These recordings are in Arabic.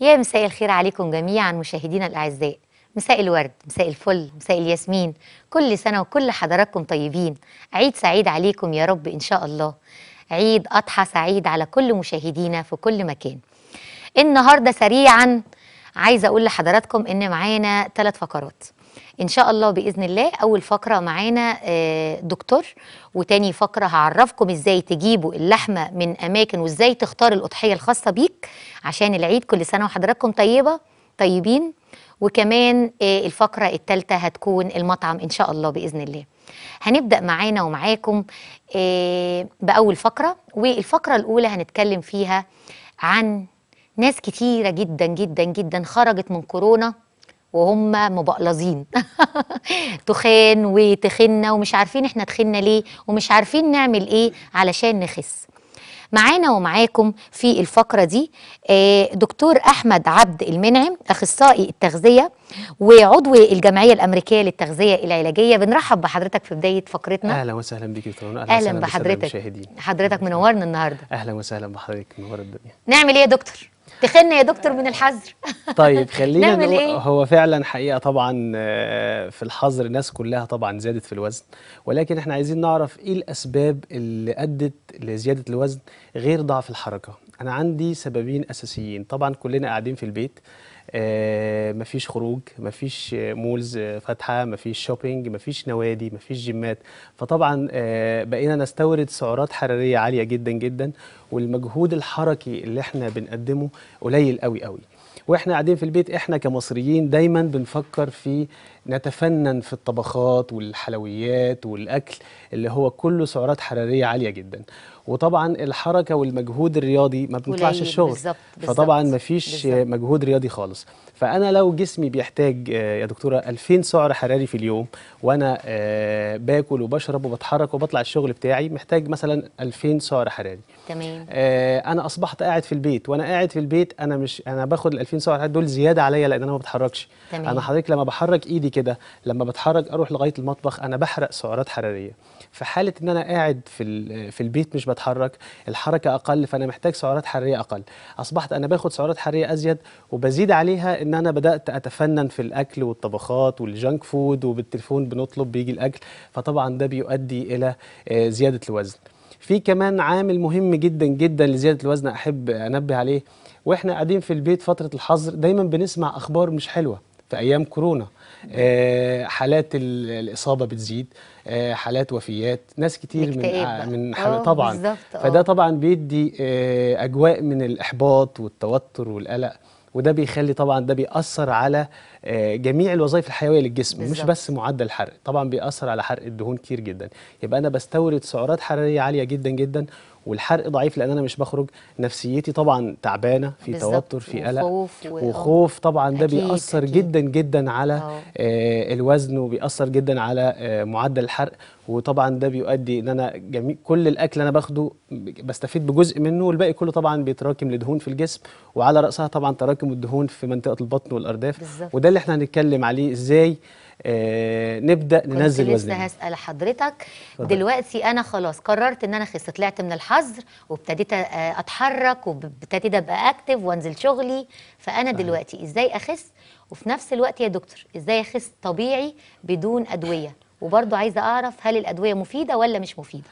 يا مساء الخير عليكم جميعا مشاهدينا الأعزاء. مساء الورد مساء الفل مساء الياسمين. كل سنة وكل حضراتكم طيبين. عيد سعيد عليكم يا رب إن شاء الله. عيد أضحى سعيد على كل مشاهدينا في كل مكان. النهاردة سريعا عايزة أقول لحضراتكم إن معانا ثلاث فقرات. إن شاء الله بإذن الله. أول فقرة معانا آه، دكتور وتاني فقرة هعرفكم إزاي تجيبوا اللحمة من أماكن وإزاي تختار الأضحية الخاصة بيك عشان العيد كل سنة وحضراتكم طيبة طيبين. وكمان آه، الفقرة الثالثه هتكون المطعم إن شاء الله بإذن الله. هنبدأ معانا ومعاكم آه، بأول فقرة. والفقرة الأولى هنتكلم فيها عن ناس كتيرة جدا جدا جدا خرجت من كورونا وهم مبقلظين تخان وتخنا ومش عارفين إحنا تخنا ليه ومش عارفين نعمل إيه علشان نخس. معانا ومعاكم في الفقرة دي آه، دكتور أحمد عبد المنعم أخصائي التغذية وعضو الجمعية الأمريكية للتغذية العلاجية. بنرحب بحضرتك في بداية فقرتنا. أهلا وسهلا بك يا دكتور. أهلا بالسادة بحضرتك. المشاهدين حضرتك منورنا النهاردة. أهلا وسهلا بحضرتك منور الدنيا. نعمل إيه يا دكتور؟ تخنا يا دكتور من الحظر. طيب خلينا نعمل إيه؟ هو فعلا حقيقة طبعا آه، في الحظر الناس كلها طبعا زادت في الوزن. ولكن إحنا عايزين نعرف إيه الأسباب اللي أدت لزيادة الوزن غير ضعف الحركة؟ أنا عندي سببين أساسيين. طبعا كلنا قاعدين في البيت. مفيش خروج مفيش آه، malls آه، فاتحة مفيش shopping مفيش نوادي مفيش جيمات. فطبعا آه، بقينا نستورد سعرات حرارية عالية جدا جدا والمجهود الحركي اللي إحنا بنقدمه قليل قوي قوي وإحنا قاعدين في البيت إحنا كمصريين دايما بنفكر في نتفنن في الطبخات والحلويات والأكل اللي هو كله سعرات حرارية عالية جدا. وطبعا الحركة والمجهود الرياضي ما بنطلعش الشغل. بالظبط، بالظبط، فطبعا ما فيش. مجهود رياضي خالص. فأنا لو جسمي بيحتاج آه، يا دكتورة 2000 سعر حراري في اليوم وأنا آه، باكل وبشرب وبتحرك وبطلع الشغل بتاعي محتاج مثلا 2000 سعر حراري. تمام. آه، أنا أصبحت قاعد في البيت وأنا قاعد في البيت أنا مش أنا باخد ال 2000 سعر حراري دول زيادة عليا لأن أنا ما بتحركش. تمام. أنا حضرتك لما بحرك إيدي كده لما بتحرك أروح لغاية المطبخ أنا بحرق سعرات حرارية. في حالة إن أنا قاعد في في البيت مش بتحرك الحركة أقل فأنا محتاج سعرات حرارية أقل. أصبحت أنا باخد سعرات حرارية أزيد وبزيد عليها إن أنا بدأت أتفنن في الأكل والطبخات والجانك فود وبالتليفون بنطلب بيجي الأكل فطبعا ده بيؤدي إلى آه، زيادة الوزن. في كمان عامل مهم جدا جدا لزيادة الوزن أحب أنبه عليه. وإحنا قاعدين في البيت فترة الحظر دايما بنسمع أخبار مش حلوة. في أيام كورونا. آه، حالات ال- الإصابة بتزيد. آه، حالات وفيات. ناس كتير من. من آه، طبعا. فده طبعا بيدي أجواء من الإحباط والتوتر والقلق. وده بيخلي طبعا ده بيأثر على جميع الوظائف الحيوية للجسم. مش بالظبط. بس معدل الحرق طبعا بيأثر على حرق الدهون كتير جدا. يبقى أنا بستورد سعرات حرارية عالية جدا جدا. والحرق ضعيف لأن أنا مش بخرج نفسيتي طبعا تعبانة في توتر في قلق وخوف. وخوف طبعا ده أكيد، بيأثر أكيد. جدا جدا على آه. آه، الوزن وبيأثر جدا على آه، معدل الحرق وطبعا ده بيؤدي إن أنا جميع كل الأكل أنا باخده بستفيد بجزء منه والباقي كله طبعا بيتراكم لدهون في الجسم وعلى رأسها طبعا تراكم الدهون في منطقة البطن والأرداف بالظبط. وده اللي إحنا هنتكلم عليه إزاي آه، كنت ننزل لسه وزننا. هسأل حضرتك. اتفضل. دلوقتي أنا خلاص قررت إن أنا خس طلعت من الحظر وابتديت آه، أتحرك وابتديت أبقى أكتف وأنزل شغلي. فأنا دلوقتي إزاي أخس؟ وفي نفس الوقت يا دكتور إزاي أخس طبيعي بدون أدوية؟ وبرضه عايزة أعرف هل الأدوية مفيدة ولا مش مفيدة؟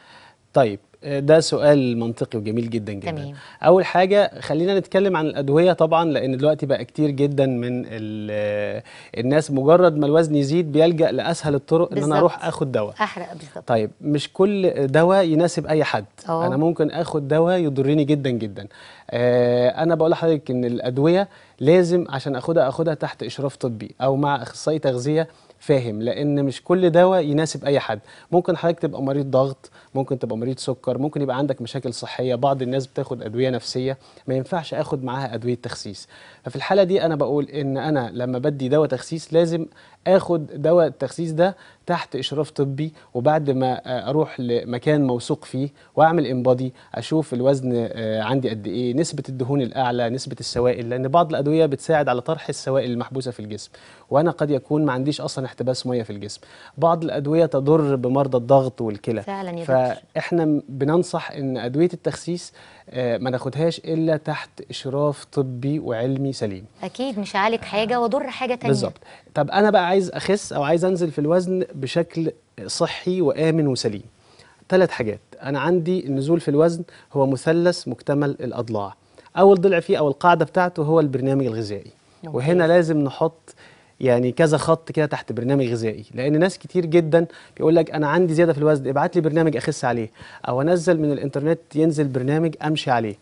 طيب ده سؤال منطقي وجميل جدا جدا تمام. أول حاجة خلينا نتكلم عن الأدوية طبعا لأن دلوقتي بقى كتير جدا من ال- الناس مجرد ما الوزن يزيد بيلجأ لأسهل الطرق إن أنا. أروح آخد دواء أحرق بالظبط طيب مش كل دواء يناسب أي حد أه. أنا ممكن آخد دواء يضرني جدا جدا آه أنا بقول لحضرتك إن الأدوية لازم عشان آخدها آخدها تحت إشراف طبي أو مع أخصائي تغذية فاهم لأن مش كل دواء يناسب أي حد. ممكن حضرتك تبقى مريض ضغط ممكن تبقى مريض سكر ممكن يبقى عندك مشاكل صحية بعض الناس بتاخد أدوية نفسية. ما ينفعش آخد معاها أدوية تخسيس. ففي الحالة دي أنا بقول إن أنا لما بدي دواء تخسيس لازم آخد دواء التخسيس ده تحت إشراف طبي وبعد ما آه، أروح لمكان موثوق فيه وأعمل انبادي أشوف الوزن آه، عندي قد إيه نسبة الدهون الأعلى نسبة السوائل لأن بعض الأدوية بتساعد على طرح السوائل المحبوسة في الجسم وأنا قد يكون ما عنديش أصلا احتباس مية في الجسم. بعض الأدوية تضر بمرضى الضغط والكلى. فعلا يا. فإحنا بننصح إن أدوية التخسيس آه، ما ناخدهاش إلا تحت إشراف طبي وعلمي سليم. أكيد مش هعالج حاجة وأضر حاجة تانية. بالظبط. طب أنا بقى عايز أخس أو عايز أنزل في الوزن بشكل صحي وآمن وسليم. ثلاث حاجات. أنا عندي النزول في الوزن هو مثلث مكتمل الأضلاع. أول ضلع فيه أو القاعدة بتاعته هو البرنامج الغذائي. وهنا لازم نحط يعني كذا خط كده تحت برنامج غذائي. لأن ناس كتير جدا بيقول لك أنا عندي زيادة في الوزن ابعت لي برنامج أخس عليه. أو أنزل من الإنترنت ينزل برنامج أمشي عليه.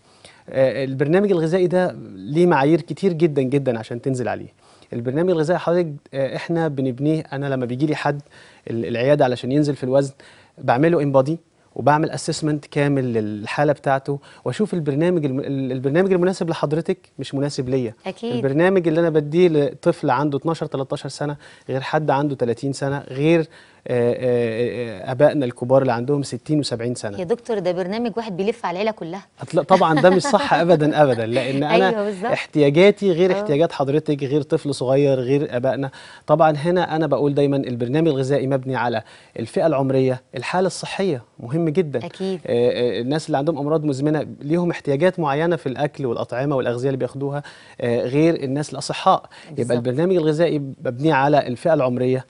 آه، البرنامج الغذائي ده ليه معايير كتير جدا جدا عشان تنزل عليه. البرنامج الغذائي حضرتك آه، إحنا بنبنيه. أنا لما بيجي لي حد ال- العيادة علشان ينزل في الوزن بعمله انبادي وبعمل اسسمنت كامل للحالة بتاعته وأشوف البرنامج البرنامج المناسب لحضرتك مش مناسب ليا أكيد. البرنامج اللي أنا بديه لطفل عنده 12 13 سنة غير حد عنده 30 سنة غير آه، آه، آه، آبائنا الكبار اللي عندهم 60 و70 سنة يا دكتور ده برنامج واحد بيلف على العيلة كلها طبعا ده مش صح ابدا ابدا لأن أنا أيوة. احتياجاتي غير آه. احتياجات حضرتك غير طفل صغير غير آبائنا طبعا هنا أنا بقول دايما البرنامج الغذائي مبني على الفئة العمرية الحالة الصحية مهم جدا أكيد. آه، آه، الناس اللي عندهم أمراض مزمنة ليهم احتياجات معينة في الأكل والأطعمة والأغذية اللي بياخدوها آه، غير الناس الأصحاء بالظبط. يبقى البرنامج الغذائي مبني على الفئة العمرية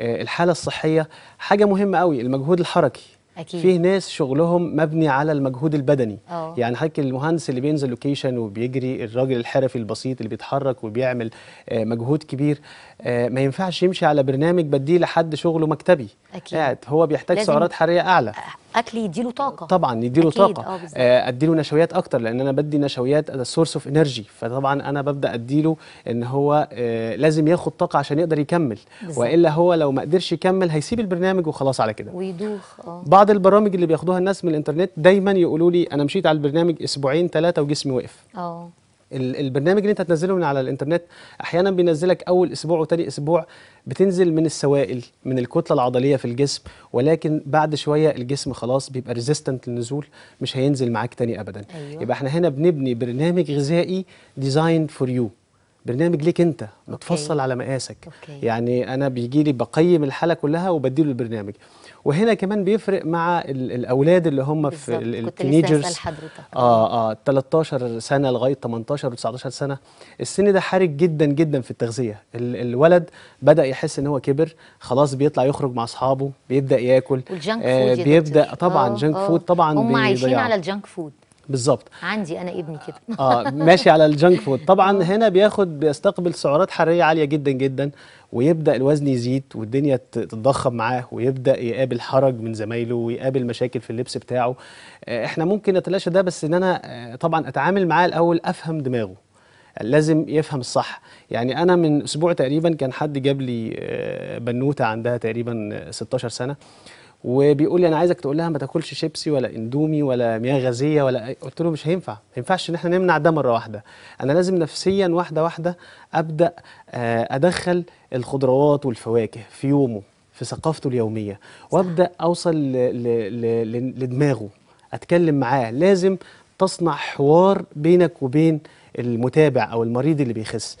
الحالة الصحية حاجة مهمة قوي المجهود الحركي أكيد. فيه ناس شغلهم مبني على المجهود البدني آه. يعني حضرتك المهندس اللي بينزل لوكيشن وبيجري الراجل الحرفي البسيط اللي بيتحرك وبيعمل مجهود كبير ما ينفعش يمشي على برنامج بديه لحد شغله مكتبي أكيد. قاعد هو بيحتاج سعرات حرارية أعلى أكل يديله طاقة. طبعا يديله طاقة. آه،. آه، أديله نشويات أكتر لأن أنا بدي نشويات source of energy فطبعا أنا ببدأ أديله إن هو آه، لازم ياخد طاقة عشان يقدر يكمل. بالظبط. وإلا هو لو ما قدرش يكمل هيسيب البرنامج وخلاص على كده. ويدوخ آه. بعض البرامج اللي بياخدوها الناس من الإنترنت دايما يقولوا لي أنا مشيت على البرنامج أسبوعين ثلاثة وجسمي وقف. آه. البرنامج اللي انت هتنزله من على الانترنت أحيانا بينزلك اول أسبوع وتاني أسبوع بتنزل من السوائل من الكتلة العضلية في الجسم ولكن بعد شوية الجسم خلاص بيبقى resistant للنزول مش هينزل معاك تاني ابدا أيوة. يبقى إحنا هنا بنبني برنامج غذائي design for you برنامج ليك انت متفصل على مقاسك أوكي. يعني أنا بيجي لي بقيم الحالة كلها وبديله البرنامج وهنا كمان بيفرق مع ال- الأولاد اللي هم في ال teenagers. آه آه 13 سنة لغاية 18 و 19 سنة السن ده حرج جدا جدا في التغذية ال الولد بدأ يحس إن هو كبر خلاص بيطلع يخرج مع أصحابه بيبدأ ياكل آه بيبدأ. طبعا آه، junk آه. food طبعا هم عايشين. على ال junk food بالظبط عندي أنا ابني كده. آه ماشي على ال junk food. طبعا هنا بياخد بيستقبل سعرات حرارية عالية جدا جدا ويبدأ الوزن يزيد والدنيا تتضخم معاه ويبدأ يقابل حرج من زمايله ويقابل مشاكل في اللبس بتاعه. آه، إحنا ممكن نتلاشى ده بس إن أنا آه، طبعا أتعامل معاه الأول أفهم دماغه. لازم يفهم الصح. يعني أنا من أسبوع تقريبا كان حد جاب لي آه، بنوتة عندها تقريبا آه، 16 سنة. وبيقول لي أنا عايزك تقول لها ما تاكلش شيبسي ولا إندومي ولا مياه غازية ولا قلت له مش هينفع ما ينفعش إن إحنا نمنع ده مرة واحدة. أنا لازم نفسيا واحدة واحدة أبدأ آه، أدخل الخضروات والفواكه في يومه في ثقافته اليومية وأبدأ أوصل ل- ل- ل- لدماغه أتكلم معاه. لازم تصنع حوار بينك وبين المتابع أو المريض اللي بيخس.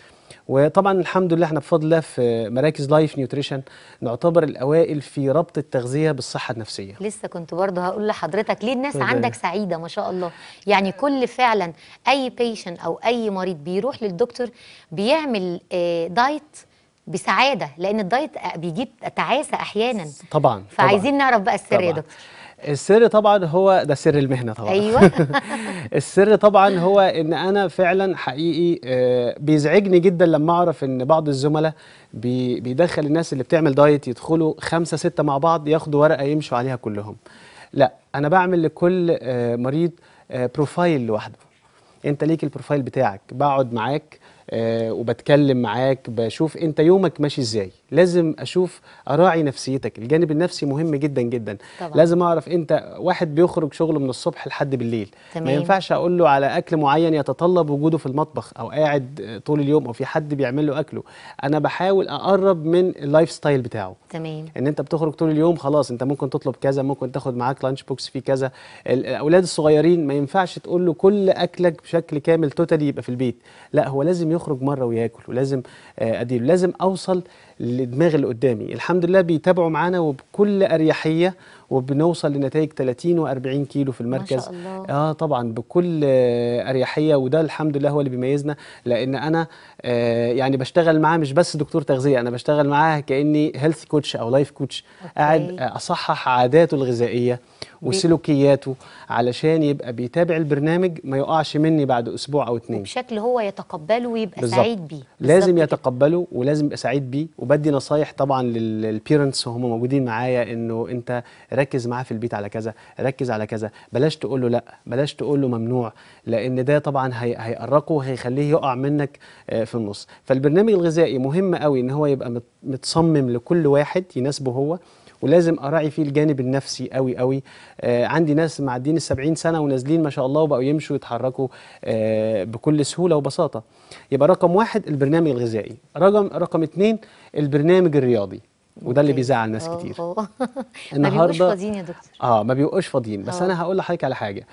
وطبعا الحمد لله إحنا بفضل الله في مراكز لايف نيوتريشن نعتبر الأوائل في ربط التغذية بالصحة النفسية. لسه كنت برضه هقول لحضرتك ليه الناس. عندك سعيدة ما شاء الله؟ يعني كل فعلا أي patient أو أي مريض بيروح للدكتور بيعمل آه، دايت بسعادة لأن الدايت بيجيب تعاسة أحيانا. طبعا طبعا. فعايزين نعرف بقى السر يا طبعاً. دكتور. السر طبعا هو ده سر المهنة طبعا. أيوه. السر طبعا هو إن أنا فعلا حقيقي آه، بيزعجني جدا لما أعرف إن بعض الزملاء بي- بيدخل الناس اللي بتعمل دايت يدخلوا خمسة ستة مع بعض ياخدوا ورقة يمشوا عليها كلهم. لا أنا بعمل لكل آه، مريض آه، profile لوحده. أنت ليك ال profile بتاعك بقعد معاك آه وبتكلم معاك بشوف انت يومك ماشي إزاي. لازم أشوف اراعي نفسيتك. الجانب النفسي مهم جدا جدا. طبعا. لازم اعرف انت واحد بيخرج شغله من الصبح لحد بالليل. تمام. ما ينفعش أقول له على اكل معين يتطلب وجوده في المطبخ أو قاعد طول اليوم أو في حد بيعمل له اكله. أنا بحاول اقرب من ال lifestyle بتاعه. تمام. ان انت بتخرج طول اليوم خلاص انت ممكن تطلب كذا ممكن تاخد معاك lunch box فيه كذا. ال- الاولاد الصغيرين ما ينفعش تقول له كل اكلك بشكل كامل totally يبقى في البيت. لا هو لازم يخرج مرة وياكل ولازم آه، أديله. لازم أوصل لدماغ اللي قدامي الحمد لله بيتابعوا معانا وبكل أريحية وبنوصل لنتائج 30 و40 كيلو في ما المركز شاء الله. آه طبعا بكل أريحية وده الحمد لله هو اللي بيميزنا لأن أنا آه، يعني بشتغل معاه مش بس دكتور تغذية أنا بشتغل معاه كأني health coach أو life coach قاعد أصحح عاداته الغذائية وسلوكياته علشان يبقى بيتابع البرنامج ما يقعش مني بعد أسبوع أو اتنين بشكل هو يتقبله ويبقى بالظبط. سعيد بيه لازم. يتقبله ولازم يبقى سعيد بيه وبدي نصايح طبعا للبيرنتس وهم موجودين معايا إنه أنت ركز معاه في البيت على كذا ركز على كذا. بلاش تقول له لأ بلاش تقول له ممنوع لأن ده طبعا هي هيقرقه وهيخليه يقع منك آه، في النص. فالبرنامج الغذائي مهم قوي إن هو يبقى مت- متصمم لكل واحد يناسبه هو ولازم أراعي فيه الجانب النفسي قوي قوي. آه عندي ناس معدين ال 70 سنة ونازلين ما شاء الله وبقوا يمشوا ويتحركوا آه بكل سهولة وبساطة. يبقى رقم واحد البرنامج الغذائي. رقم رقم اتنين البرنامج الرياضي وده اللي. بيزعل ناس كتير. أه. ما بيبقوش فاضيين يا دكتور. آه ما بيبقوش فاضيين. بس آه. أنا هقول لحضرتك على حاجة.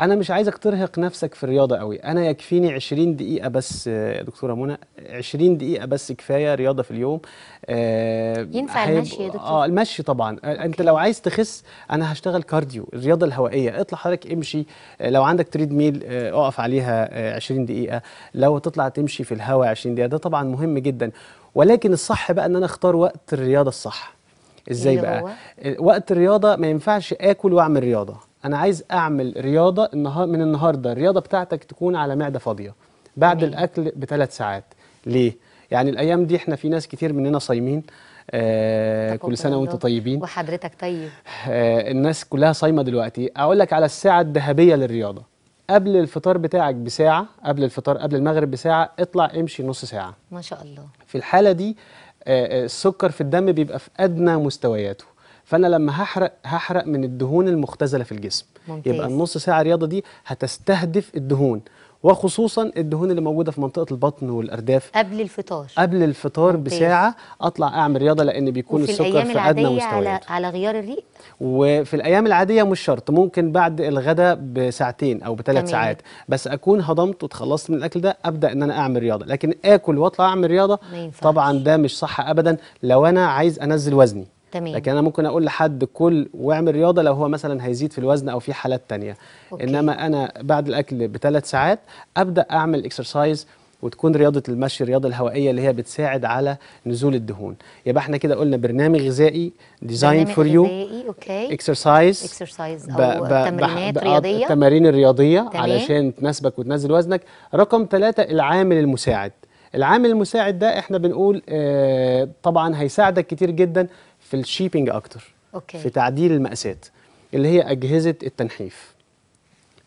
أنا مش عايزك ترهق نفسك في الرياضة قوي. أنا يكفيني 20 دقيقة بس يا دكتورة منى 20 دقيقة بس كفاية رياضة في اليوم. آه ينفع المشي يا دكتور؟ آه المشي طبعا. آه، أنت لو عايز تخس أنا هشتغل cardio الرياضة الهوائية. اطلع حضرتك امشي. آه، لو عندك treadmill اقف عليها آه، 20 دقيقة. لو تطلع تمشي في الهواء 20 دقيقة ده طبعا مهم جدا. ولكن الصح بقى إن أنا أختار وقت الرياضة الصح. إزاي اللي بقى؟ هو؟ وقت الرياضة ما ينفعش آكل وأعمل رياضة. أنا عايز أعمل رياضة النهار من النهارده. الرياضة بتاعتك تكون على معدة فاضية. بعد تمام. الأكل بثلاث ساعات. ليه؟ يعني الأيام دي إحنا في ناس كتير مننا صايمين. آه كل سنة وأنتم. طيبين. وحضرتك طيب. آه الناس كلها صايمة دلوقتي. أقول لك على الساعة الذهبية للرياضة. قبل الفطار بتاعك بساعة قبل الفطار قبل المغرب بساعة اطلع امشي نص ساعة. ما شاء الله. في الحالة دي آه، آه، السكر في الدم بيبقى في أدنى مستوياته. فأنا لما هحرق هحرق من الدهون المختزلة في الجسم. ممتاز. يبقى النص ساعة رياضة دي هتستهدف الدهون. وخصوصا الدهون اللي موجودة في منطقة البطن والأرداف. قبل الفطار. قبل الفطار ممتاز. بساعة أطلع أعمل رياضة لأن بيكون وفي السكر في أدنى العادية على مستوياته على غيار الريق؟ وفي الأيام العادية مش شرط ممكن بعد الغداء بساعتين أو بثلاث. ساعات. بس أكون هضمت وتخلصت من الأكل ده أبدأ إن أنا أعمل رياضة. لكن آكل وأطلع أعمل رياضة. طبعا ده مش صح ابدا. لو أنا عايز أنزل وزني تمام. لكن أنا ممكن أقول لحد كل واعمل رياضة لو هو مثلا هيزيد في الوزن أو في حالات تانية أوكي. إنما أنا بعد الأكل بثلاث ساعات أبدأ أعمل exercise وتكون رياضة المشي الرياضة الهوائية اللي هي بتساعد على نزول الدهون يبقى إحنا كده قلنا برنامج غذائي design for you exercise exercise أو تمرينات بح- ب- رياضية التمارين تمام. علشان تناسبك وتنزل وزنك رقم ثلاثة العامل المساعد العامل المساعد ده إحنا بنقول آه طبعا هيساعدك كتير جدا في ال shaping أكتر أوكي. في تعديل المقاسات اللي هي أجهزة التنحيف.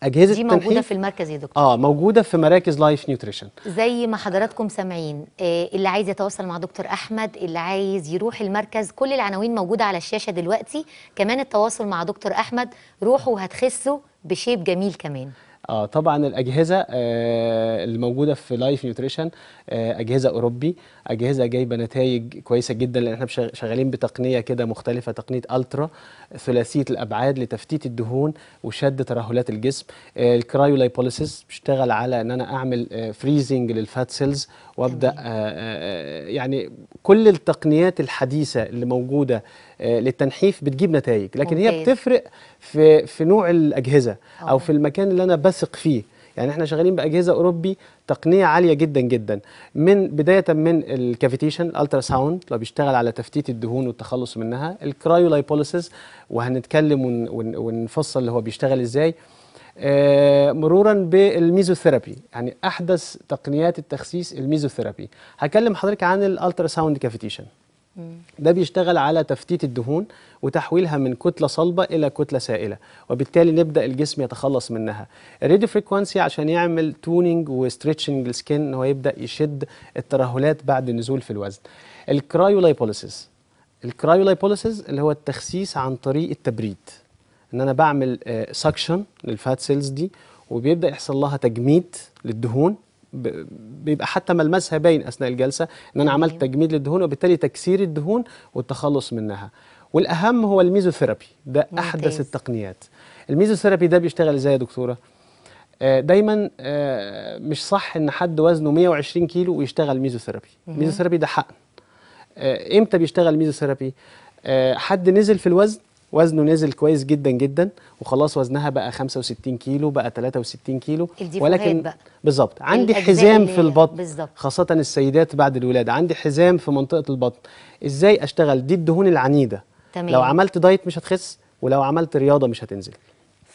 أجهزة دي موجودة التنحيف في المركز يا دكتور؟ آه موجودة في مراكز لايف نيوتريشن زي ما حضراتكم سامعين آه، اللي عايز يتواصل مع دكتور أحمد اللي عايز يروح المركز كل العناوين موجودة على الشاشة دلوقتي. كمان التواصل مع دكتور أحمد روحوا وهتخسوا ب shape جميل كمان. آه طبعا الأجهزة آه الموجوده في لايف نيوتريشن آه أجهزة أوروبي أجهزة جايبة نتائج كويسة جدا لأن إحنا شغالين بتقنية كده مختلفة تقنية ultra ثلاثية الأبعاد لتفتيت الدهون وشد ترهلات الجسم. آه ال cryolipolysis بيشتغل على إن أنا أعمل freezing لل fat cells وابدأ آه آه يعني كل التقنيات الحديثة اللي موجودة آه للتنحيف بتجيب نتائج لكن هي ممتاز. بتفرق في في نوع الأجهزة آه. أو في المكان اللي أنا بثق فيه يعني إحنا شغالين بأجهزة أوروبي تقنية عالية جدا جدا من بداية من ال cavitation ال ultrasound لو بيشتغل على تفتيت الدهون والتخلص منها ال cryolipolysis وهنتكلم one one ونفصل اللي هو بيشتغل إزاي آه مرورا بالميزوثيرابي. يعني أحدث تقنيات التخسيس الميزوثيرابي. هكلم حضرتك عن ال ultrasound cavitation ده بيشتغل على تفتيت الدهون وتحويلها من كتلة صلبة إلى كتلة سائلة وبالتالي نبدأ الجسم يتخلص منها. ال radio frequency عشان يعمل toning و stretching ال skin هو يبدأ يشد الترهلات بعد النزول في الوزن. ال cryolipolysis. ال cryolipolysis اللي هو التخسيس عن طريق التبريد. إن أنا بعمل suction لل fat cells دي وبيبدأ يحصل لها تجميد للدهون بيبقى حتى ملمسها باين أثناء الجلسة إن أنا عملت. تجميد للدهون وبالتالي تكسير الدهون والتخلص منها. والأهم هو الميزوثيرابي ده أحدث ممتاز. التقنيات. الميزوثيرابي ده بيشتغل إزاي يا دكتورة؟ آه، دايما آه، مش صح إن حد وزنه 120 كيلو ويشتغل mesotherapy. ال mesotherapy ده حقن. آه، إمتى بيشتغل ميزوثيرابي؟ حد نزل في الوزن وزنه نزل كويس جدا جدا وخلاص وزنها بقى 65 كيلو بقى 63 كيلو. بقى. بالظبط. عندي حزام في البطن بالظبط. خاصة السيدات بعد الولادة. عندي حزام في منطقة البطن. إزاي أشتغل؟ دي الدهون العنيدة. تمام. لو عملت دايت مش هتخس ولو عملت رياضة مش هتنزل.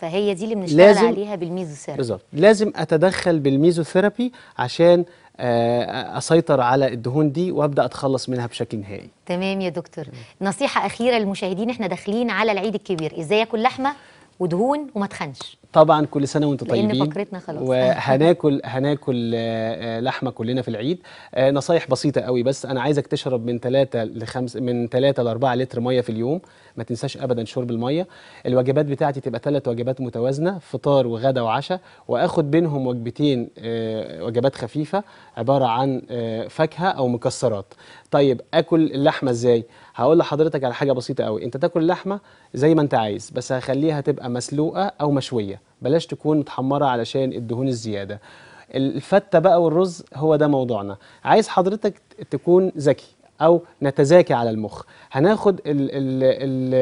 فهي دي اللي بنشتغل لازم- عليها بالميزوثيرابي. بالظبط. لازم أتدخل بالميزوثيرابي عشان آه، أسيطر على الدهون دي وأبدأ أتخلص منها بشكل نهائي. تمام يا دكتور. نصيحة أخيرة للمشاهدين إحنا داخلين على العيد الكبير. إزاي آكل لحمة؟ ودهون وما تخنش. طبعا كل سنة وأنتم طيبين. فقرتنا خلاص. وهناكل هناكل آه، آه، لحمة كلنا في العيد. آه، نصايح بسيطة قوي بس. أنا عايزك تشرب من 3 ل 5 من 3 ل 4 لتر مية في اليوم. ما تنساش ابدا شرب المية. الوجبات بتاعتي تبقى ثلاث وجبات متوازنة فطار وغدا وعشاء. وآخد بينهم وجبتين وجبات خفيفة عبارة عن فاكهة أو مكسرات. طيب آكل اللحمة إزاي؟ هقول لحضرتك على حاجة بسيطة قوي. انت تاكل اللحمه زي ما انت عايز بس هخليها تبقى مسلوقة أو مشوية. بلاش تكون متحمرة علشان الدهون الزيادة. الفتة بقى والرز هو ده موضوعنا. عايز حضرتك تكون ذكي أو نتذاكى على المخ. هناخد ال ال ال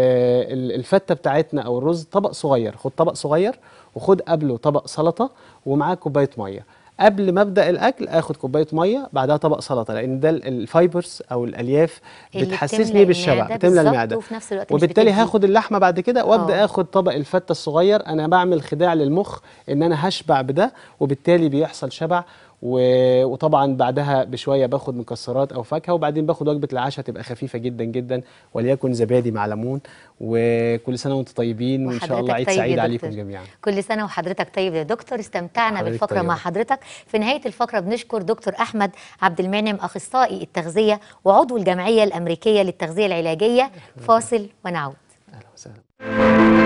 ال الفتة بتاعتنا أو الرز طبق صغير. خد طبق صغير وخد قبله طبق سلطة ومعاه كوباية مية. قبل ما أبدأ الأكل آخد كوباية مية بعدها طبق سلطة لأن ده ال- الفايبرز أو الألياف بتحسسني بالشبع بتملى المعدة وفي نفس الوقت وبالتالي. هاخد اللحمة بعد كده وأبدأ آه. آخد طبق الفتة الصغير أنا بعمل خداع للمخ إن أنا هشبع بده وبالتالي بيحصل شبع. وطبعا بعدها بشوية باخد مكسرات أو فاكهة وبعدين باخد وجبة العشاء تبقى خفيفة جدا جدا وليكن زبادي مع ليمون وكل سنة وأنتم طيبين وإن شاء الله عيد طيب سعيد. عليكم جميعا. كل سنة وحضرتك طيب يا دكتور. استمتعنا حضرتك بالفقرة طيبة. مع حضرتك. في نهاية الفقرة بنشكر دكتور أحمد عبد المنعم أخصائي التغذية وعضو الجمعية الأمريكية للتغذية العلاجية. فاصل ونعود. أهلا وسهلا.